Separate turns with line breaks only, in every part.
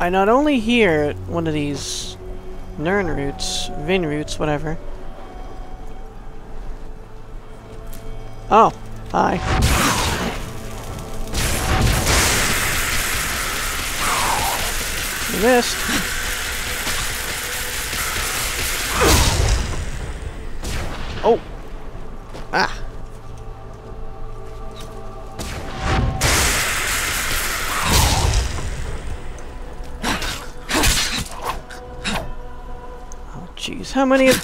I not only hear one of these Nern roots, Vin roots, whatever. Oh, hi. You missed. How many of...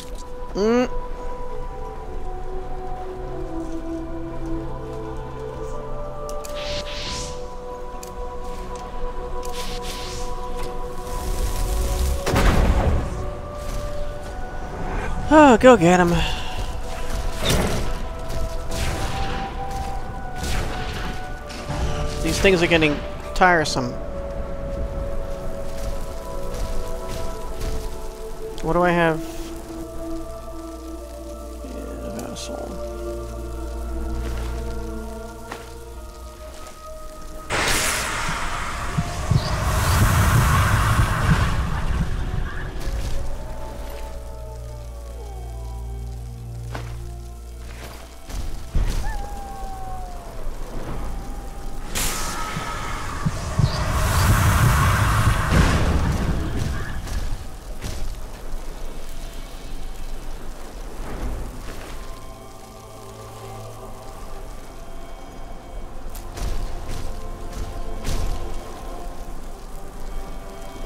Mm. Oh, go get him. These things are getting tiresome. What do I have? Yeah,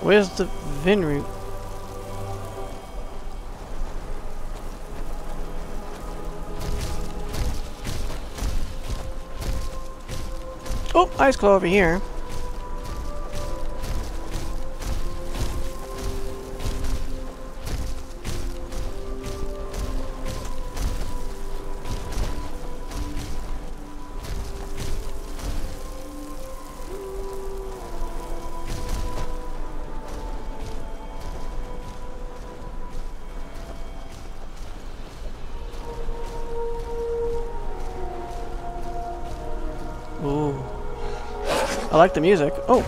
Where's the Vin root? Oh, ice claw over here. I like the music. Oh.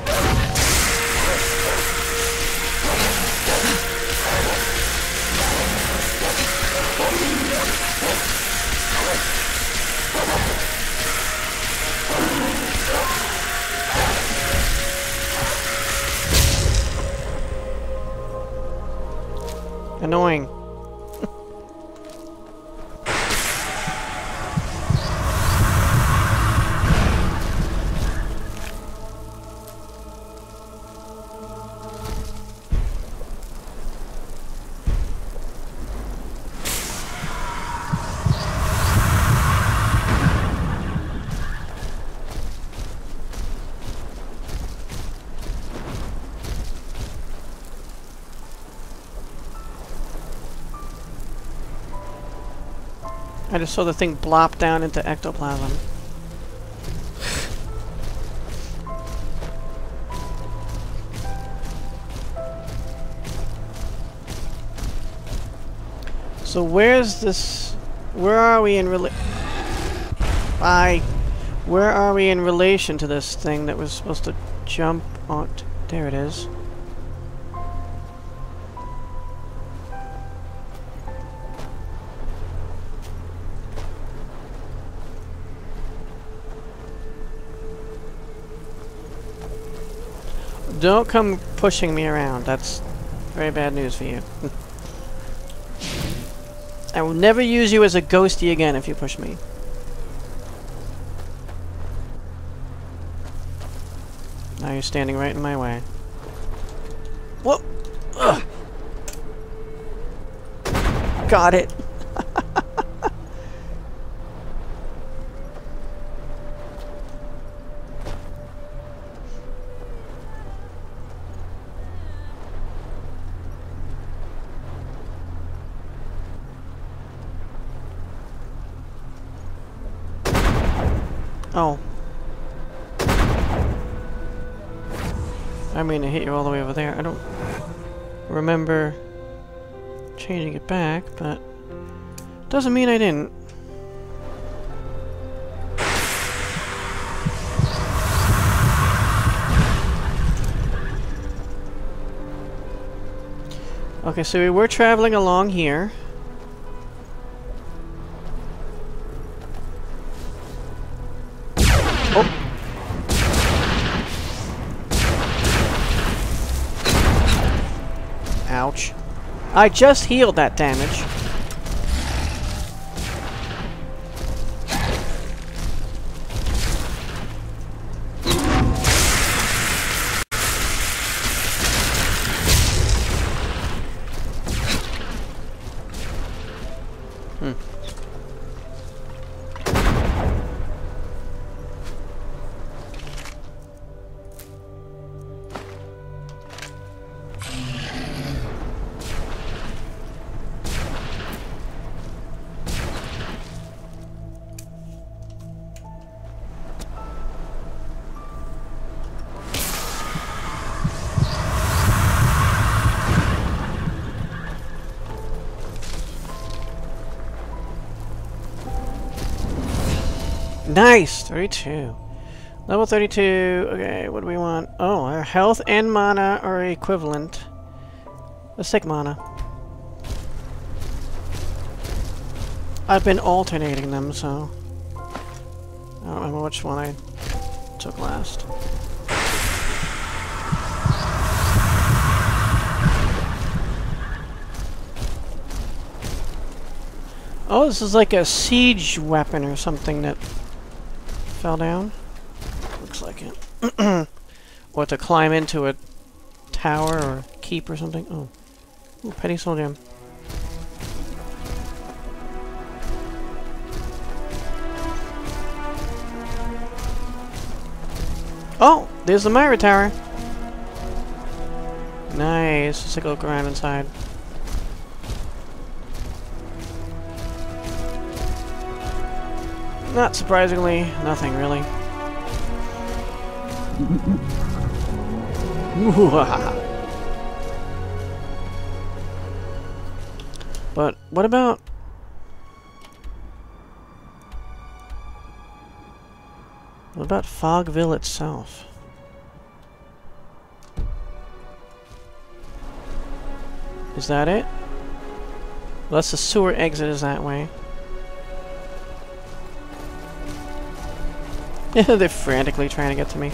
Just saw the thing blop down into ectoplasm. So where's this... Where are we in rela... Bye. Where are we in relation to this thing that was supposed to jump on... There it is. Don't come pushing me around. That's very bad news for you. I will never use you as a ghosty again if you push me. Now you're standing right in my way. Whoop! Got it. I mean, I hit you all the way over there. I don't remember changing it back, but doesn't mean I didn't. Okay, so we were traveling along here. I just healed that damage. Nice! 32. Level 32. Okay, what do we want? Oh, our health and mana are equivalent. Let's take mana. I've been alternating them, so... I don't remember which one I took last. Oh, this is like a siege weapon or something that fell down. Looks like it. or to climb into a tower or keep or something. Oh. Ooh, petty gem. Oh! There's the Myra Tower! Nice. Let's take a look around inside. Not surprisingly, nothing really. but what about... What about Fogville itself? Is that it? Unless the sewer exit is that way. They're frantically trying to get to me.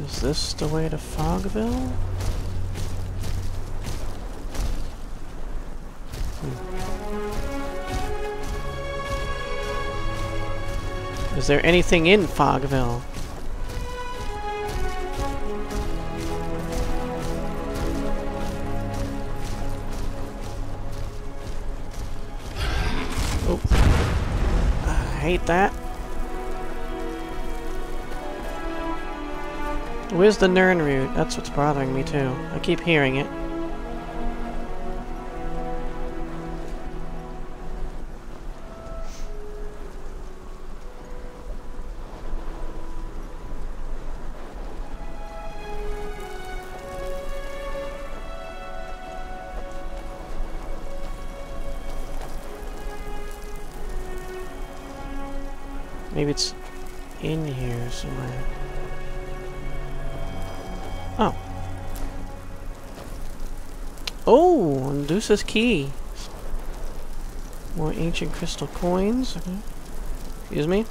Is this the way to Fogville? Is there anything in Fogville? Oh. I hate that. Where's the Nirnroot? That's what's bothering me too. I keep hearing it. Medusa's key. More ancient crystal coins. Okay. Excuse me.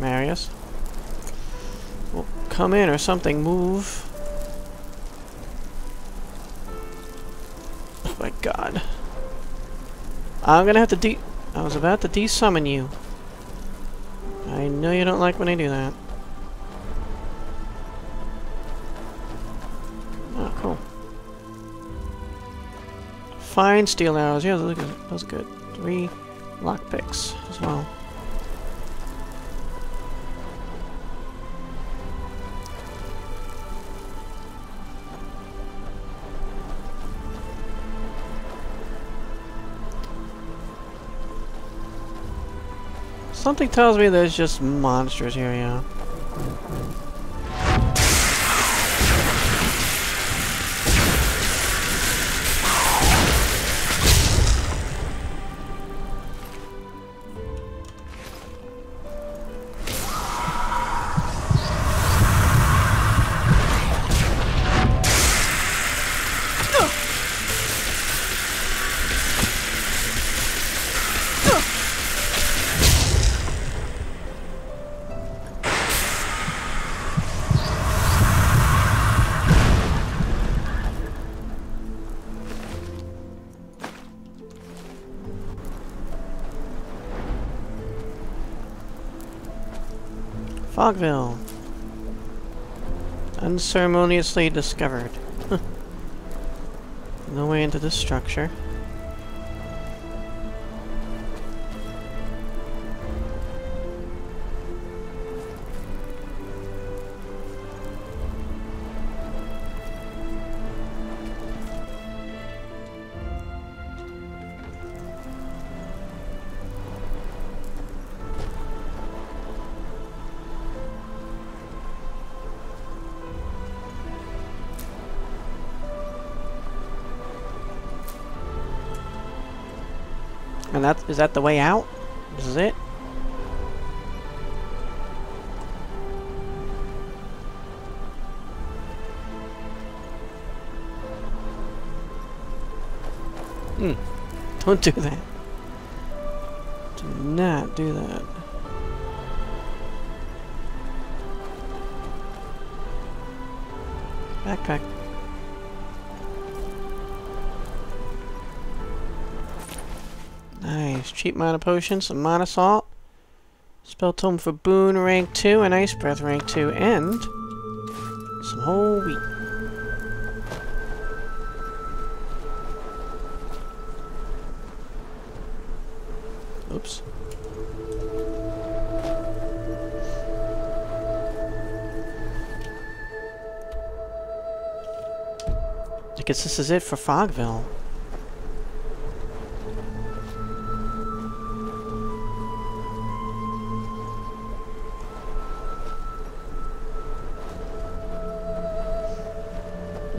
Marius. Well, come in or something. Move. Oh my god. I'm gonna have to de- I was about to desummon you. I know you don't like when I do that. Fine steel arrows. Yeah, those are good. Those are good. Three lockpicks as well. Something tells me there's just monsters here, yeah. Fogville. Unceremoniously discovered. no way into this structure. Is that the way out? This is it? Hmm. Don't do that. Do not do that. Backpack. Nice. Cheap mana potion, some mana salt. Spell tome for boon rank 2 and ice breath rank 2 and some whole wheat. Oops. I guess this is it for Fogville.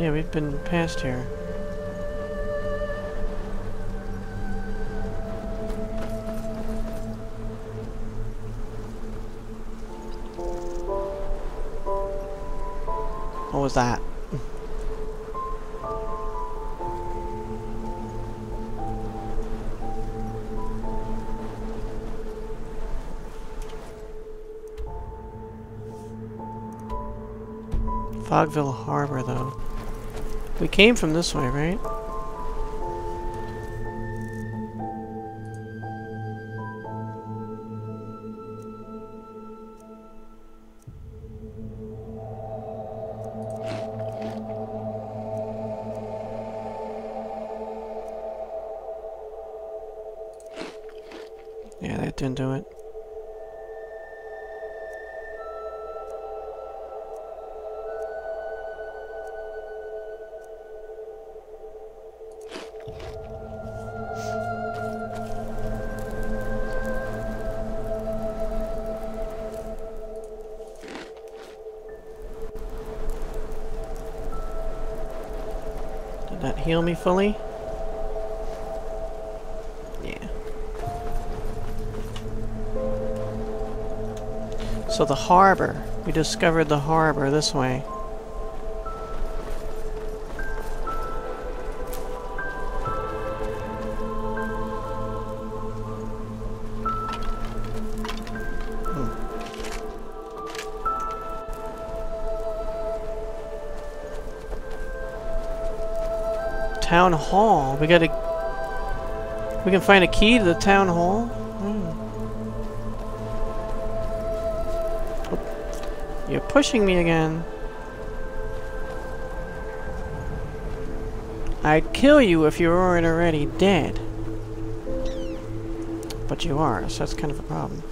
Yeah, we've been past here. What was that? Fogville Harbor, though. We came from this way, right? Fully? Yeah. So the harbor. We discovered the harbor this way. Town hall. We gotta... We can find a key to the town hall? Hmm. Oh. You're pushing me again. I'd kill you if you weren't already dead. But you are, so that's kind of a problem.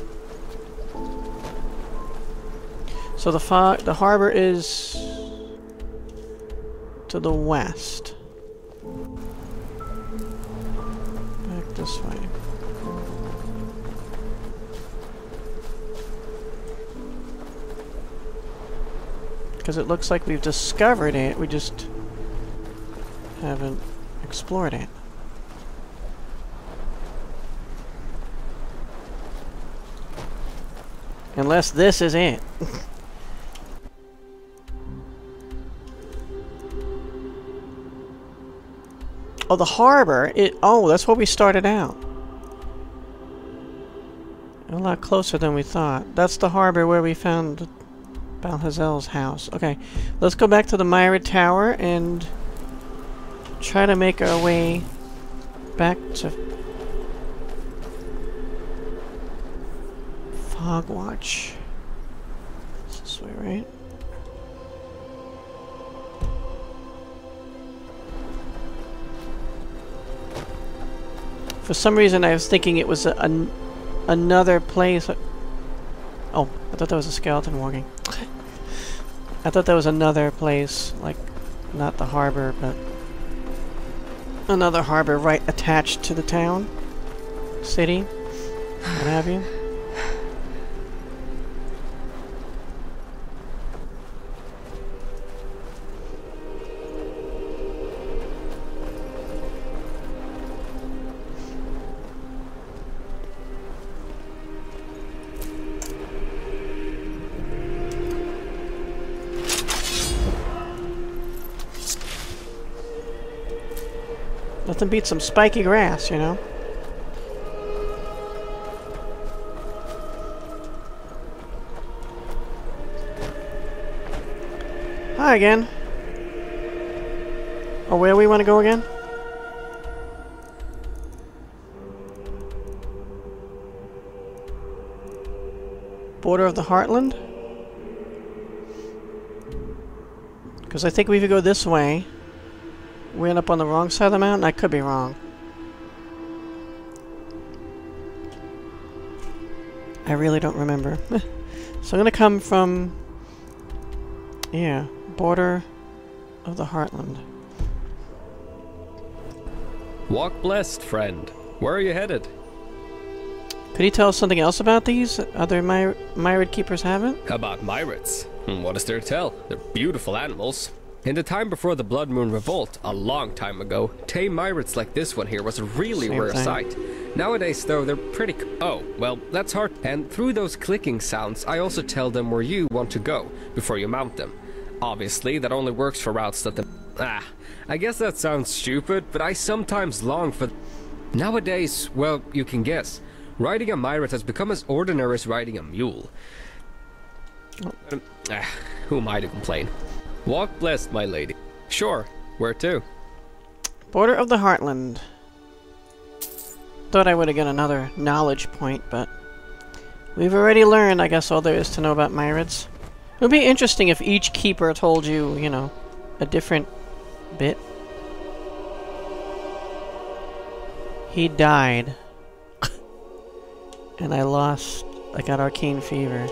So the the harbor is to the west. Because it looks like we've discovered it, we just haven't explored it. Unless this is it. oh, the harbor. It. Oh, that's where we started out. A lot closer than we thought. That's the harbor where we found Balhazel's house. Okay, let's go back to the Myra Tower and try to make our way back to Fogwatch. It's this way, right? For some reason I was thinking it was a, an another place. Oh, I thought that was a skeleton walking. I thought that was another place, like, not the harbor, but another harbor right attached to the town, city, what have you. Nothing beats some spiky grass, you know? Hi again. Oh, where we want to go again? Border of the Heartland? Because I think we could go this way. We end up on the wrong side of the mountain? I could be wrong. I really don't remember. so I'm gonna come from... Yeah, border of the Heartland.
Walk blessed, friend. Where are you headed?
Could you tell us something else about these? Other My Myrid keepers haven't?
About Myrids? Hmm, what is there to tell? They're beautiful animals. In the time before the Blood Moon Revolt, a long time ago, tame myrids like this one here was a really
Same
rare
thing.
sight. Nowadays, though, they're pretty. oh, well, that's hard. And through those clicking sounds, I also tell them where you want to go before you mount them. Obviously, that only works for routes that the. Ah, I guess that sounds stupid, but I sometimes long for. Nowadays, well, you can guess. Riding a myrid has become as ordinary as riding a mule. Um, ah, who am I to complain? Walk blessed, my lady. Sure, where to?
Border of the Heartland. Thought I would have got another knowledge point, but... We've already learned, I guess, all there is to know about Myrids. It would be interesting if each keeper told you, you know, a different bit. He died. and I lost... I got arcane fever.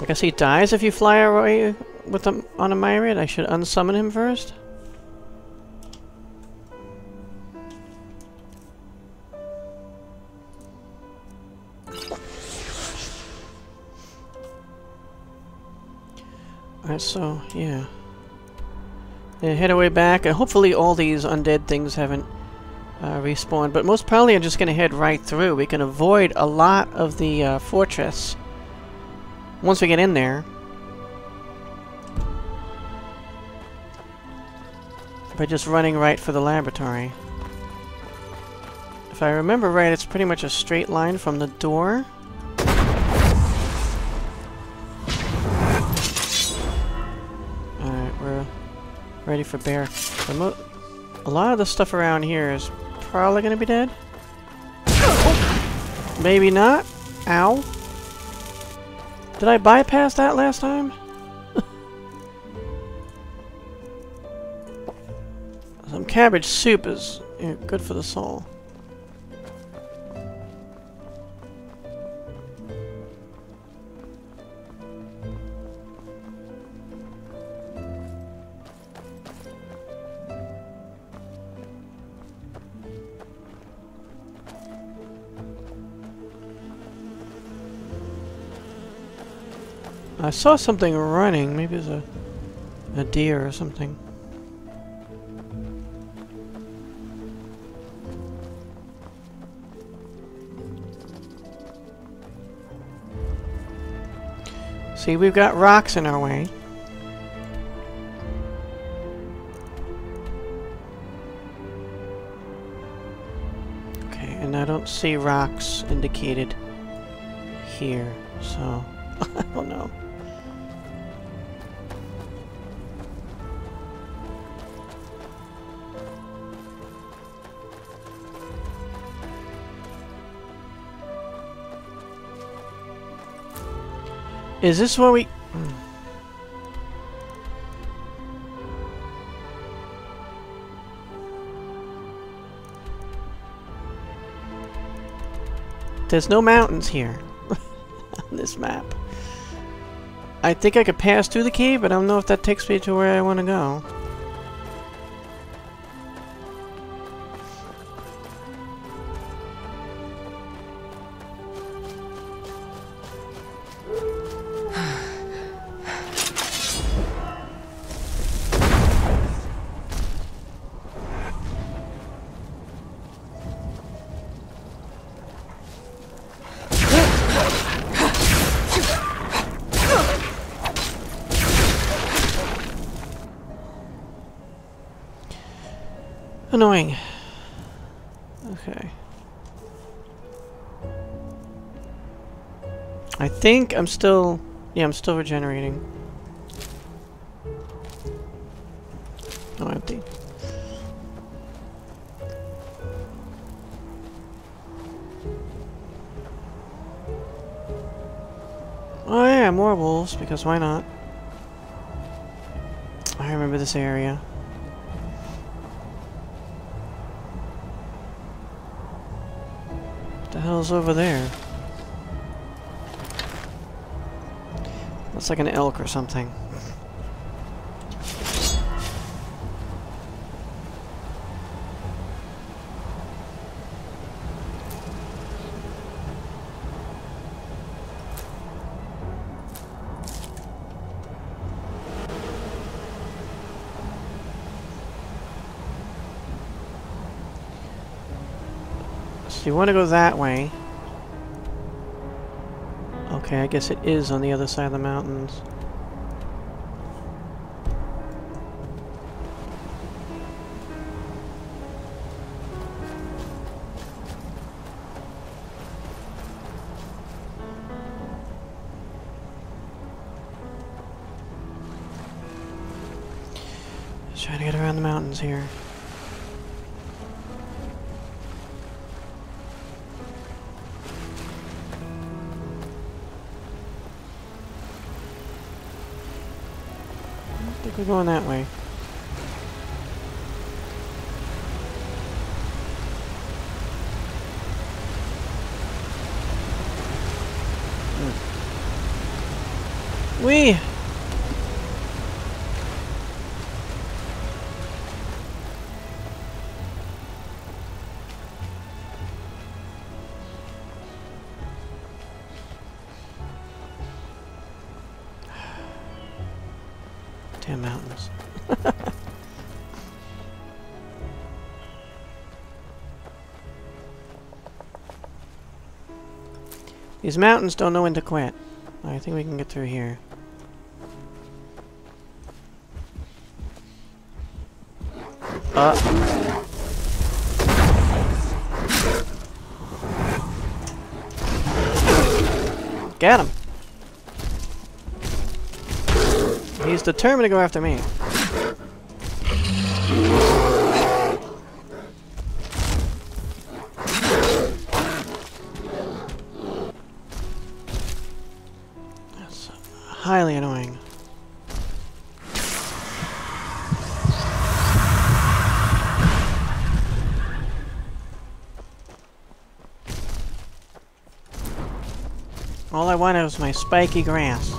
I guess he dies if you fly away with him on a myriad. I should unsummon him first. Alright, so, yeah. yeah. Head our way back, and hopefully all these undead things haven't uh, respawned. But most probably I'm just going to head right through. We can avoid a lot of the uh, fortress once we get in there. By just running right for the laboratory. If I remember right, it's pretty much a straight line from the door. Alright, we're ready for bear. a lot of the stuff around here is probably gonna be dead. Maybe not. Ow. Did I bypass that last time? Some cabbage soup is you know, good for the soul. I saw something running. Maybe it's a a deer or something. See, we've got rocks in our way. Okay, and I don't see rocks indicated here, so I don't know. Is this where we... There's no mountains here on this map. I think I could pass through the cave, but I don't know if that takes me to where I want to go. Annoying. Okay. I think I'm still... Yeah, I'm still regenerating. Oh, empty. Oh yeah, more wolves, because why not? I remember this area. Hell's over there? Looks like an elk or something. You want to go that way. Okay, I guess it is on the other side of the mountains. Trying to get around the mountains here. We're going that way. These mountains don't know when to quit. I think we can get through here. Uh. Get him! He's determined to go after me. All I wanted was my spiky grass.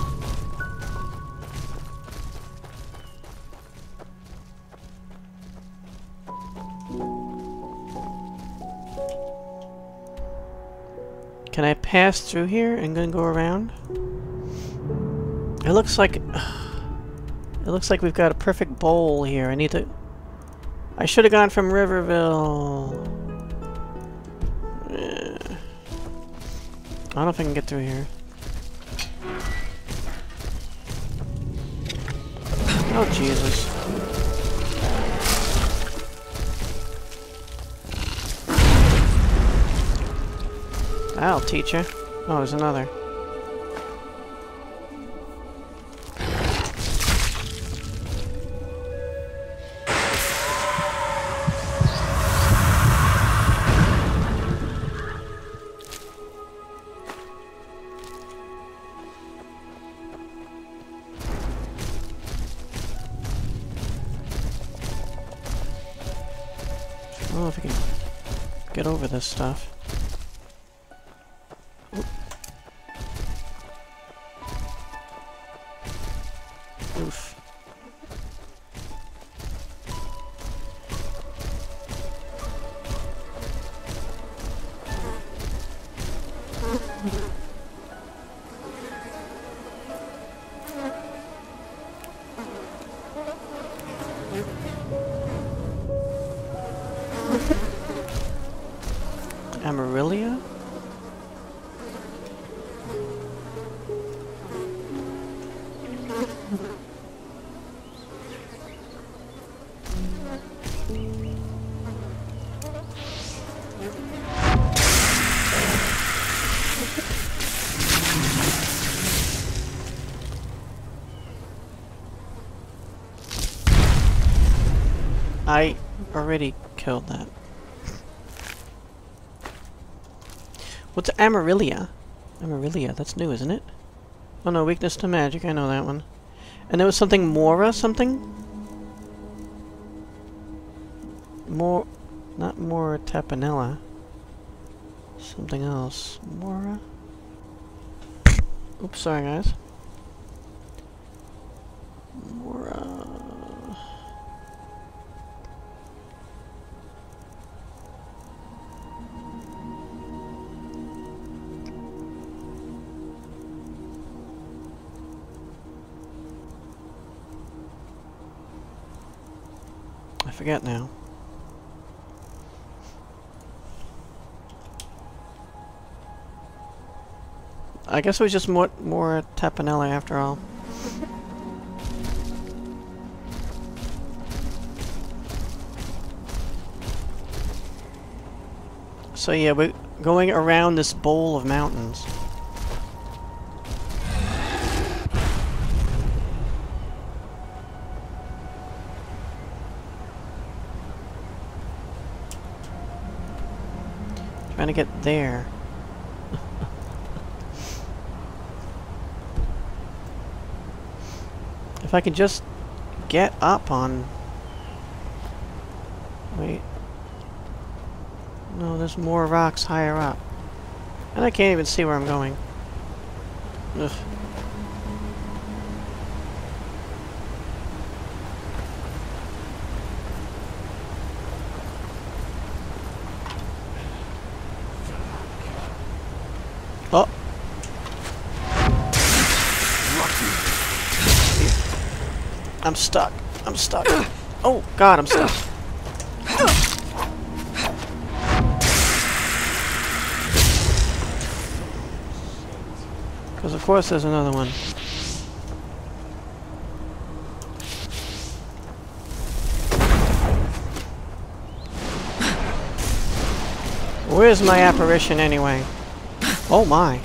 Can I pass through here and then go around? It looks like... It looks like we've got a perfect bowl here. I need to... I should have gone from Riverville. Eh. I don't know if I can get through here. Oh, Jesus. I'll teach you. Oh, there's another. Stuff. Amaryllia? I already killed that. What's Amaryllia? Amaryllia, that's new, isn't it? Oh no, weakness to magic, I know that one. And there was something Mora something? More... Not Mora Tapinella. Something else. Mora? Oops, sorry guys. Forget now. I guess it was just more more Tapinella after all. So yeah, we're going around this bowl of mountains. Trying to get there. if I could just get up on... Wait. No, there's more rocks higher up. And I can't even see where I'm going. Ugh. Oh. I'm stuck. I'm stuck. Oh, God, I'm stuck. Because of course there's another one. Where's my apparition anyway? Oh my.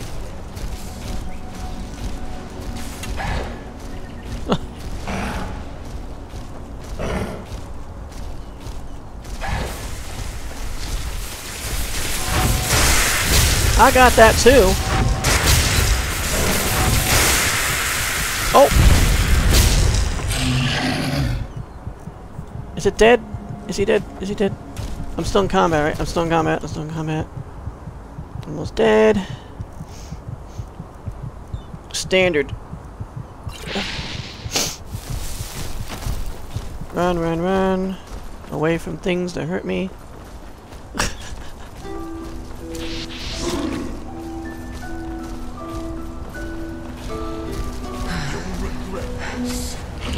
I got that too. Oh! Is it dead? Is he dead? Is he dead? I'm still in combat, right? I'm still in combat. I'm still in combat. Almost dead. Standard. Run, run, run. Away from things that hurt me.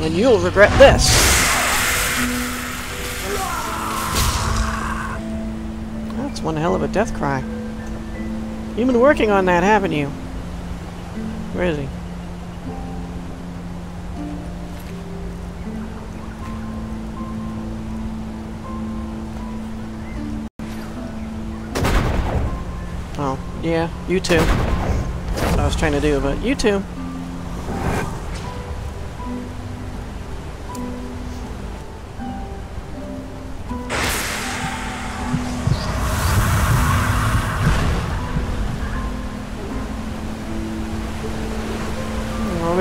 And you'll regret this. That's one hell of a death cry. You've been working on that, haven't you? Where is he? Oh, yeah, you too. That's what I was trying to do, but you too.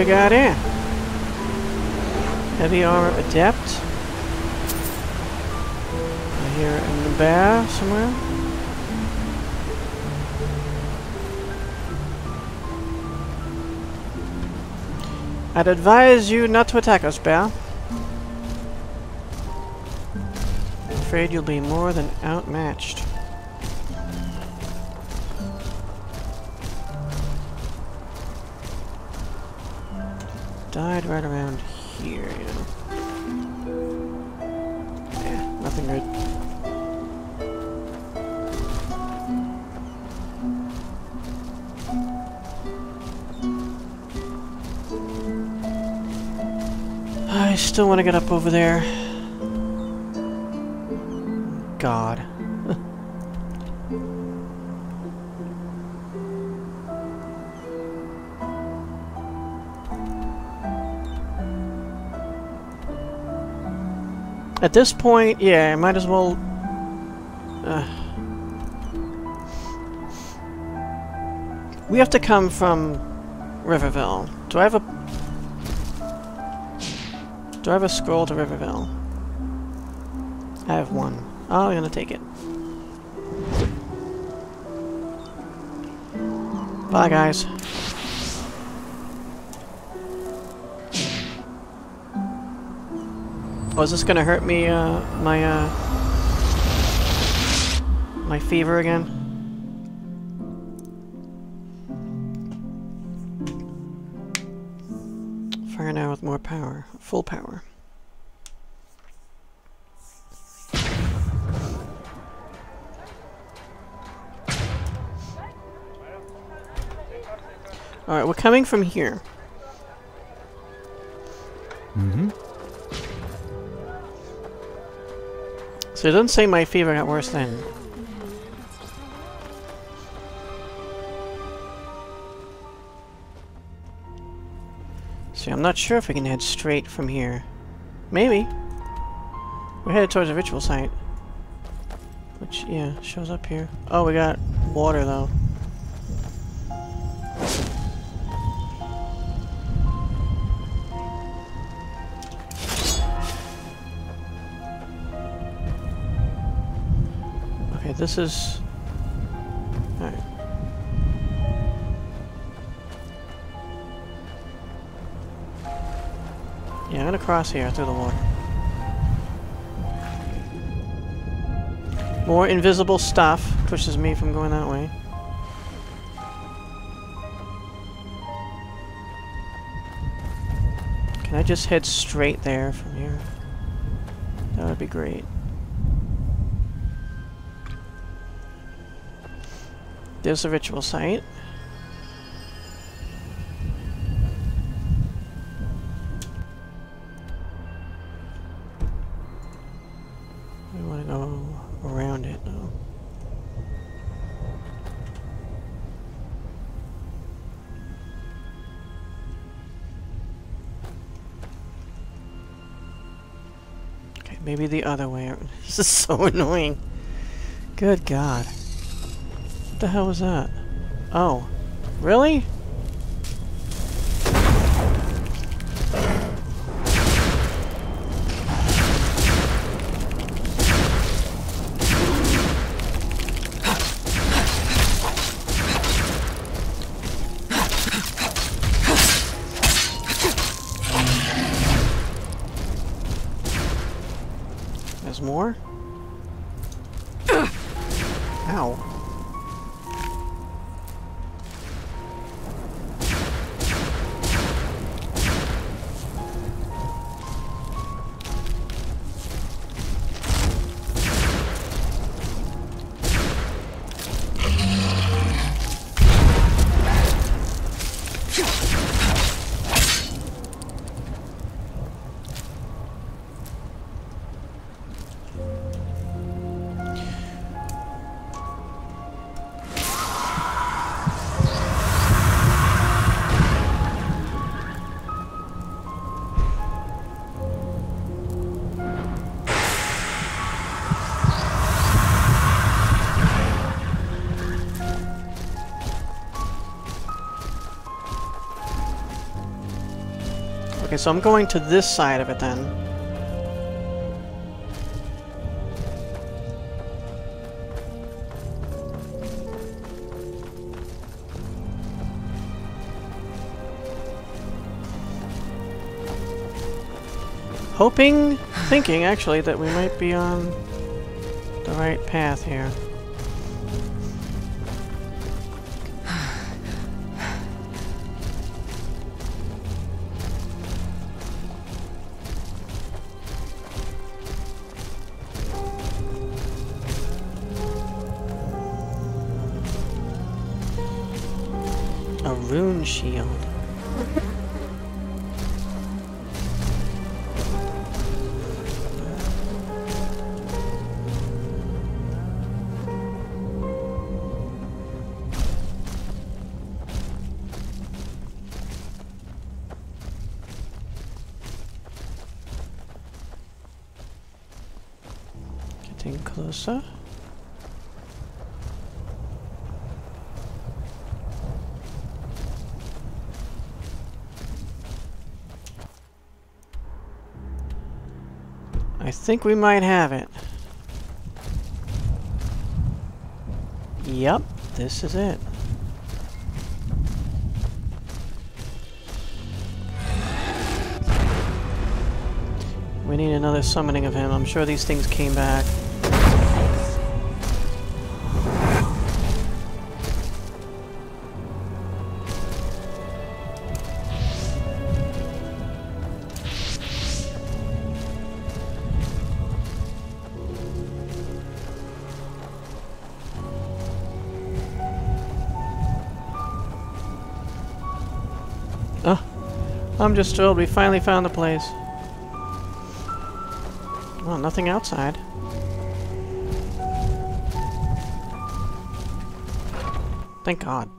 We got in. Heavy armor adept. Hear in the bear somewhere. I'd advise you not to attack us, Bear. I'm afraid you'll be more than outmatched. Died right around here, yeah. Yeah, nothing good. I still want to get up over there. God. At this point, yeah, I might as well... Uh, we have to come from Riverville. Do I have a do I have a scroll to Riverville? I have one. Oh, I'm gonna take it. Bye, guys. Oh, is this gonna hurt me, uh, my, uh, my fever again? Fire now with more power. Full power. Alright, we're coming from here. So it doesn't say my fever got worse then. See, I'm not sure if we can head straight from here. Maybe. We're headed towards a ritual site. Which, yeah, shows up here. Oh, we got water, though. This is... Alright. Yeah, I'm gonna cross here through the water. More invisible stuff pushes me from going that way. Can I just head straight there from here? That would be great. There's a ritual site. We want to go around it though. Okay, maybe the other way. This is so annoying. Good God. The hell was that? Oh. Really? There's more? Ow. So I'm going to this side of it then. Hoping, thinking actually, that we might be on the right path here. Think we might have it. Yep, this is it. We need another summoning of him. I'm sure these things came back. I'm just thrilled we finally found the place. Well, nothing outside. Thank God.